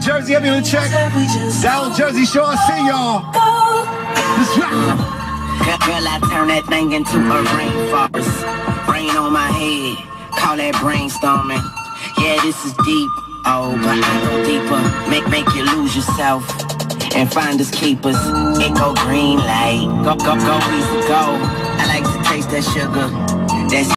Jersey, everyone check. Down Jersey Shore, I see y'all. Let's rock. Girl, I turn that thing into a rainforest. Rain on my head, call that brainstorming. Yeah, this is deep. Oh, but I go deeper. Make make you lose yourself and find us keepers. It go green light, go go go easy go. I like to taste that sugar. That's